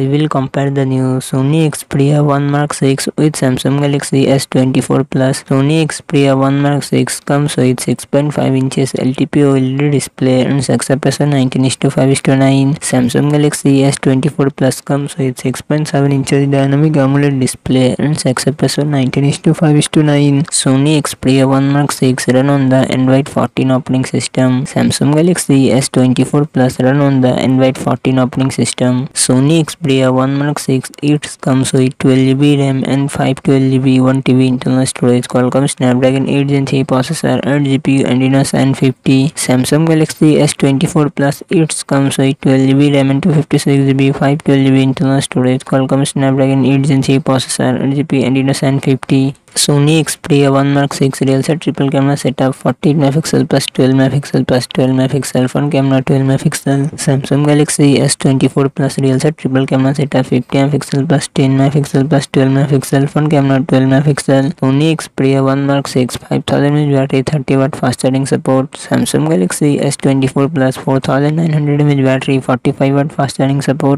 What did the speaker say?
I will compare the new Sony Xperia 1 Mark 6 with Samsung Galaxy S24 Plus. Sony Xperia 1 Mark 6 comes with 6.5 inches LTPO OLED display and success ratio 19:5:9. Samsung Galaxy S24 Plus comes with 6.7 inches dynamic AMOLED display and success ratio 19:5:9. Sony Xperia 1 Mark 6 run on the Android 14 operating system. Samsung Galaxy S24 Plus run on the Android 14 operating system. Sony Xperia 1 Mark 6 it comes with 12GB RAM and 512GB 1TB internal storage. Qualcomm Snapdragon 8 Gen 3 processor, 8 GPU Adreno 950. Samsung Galaxy S24 Plus it comes with 12GB RAM and 256GB 512GB internal storage. Qualcomm Snapdragon 8 Gen 3 processor, 8 GPU Adreno 950. Sony Xperia one mark six rear set triple camera setup forty megapixel plus twelve megapixel plus twelve megapixel front camera twelve megapixel Samsung Galaxy S twenty four plus rear set triple camera setup fifty megapixel plus ten megapixel plus twelve megapixel front camera twelve megapixel Sony Xperia one mark six five thousand mAh battery thirty watt fast charging support Samsung Galaxy S twenty four plus four thousand nine hundred mAh battery forty five watt fast charging support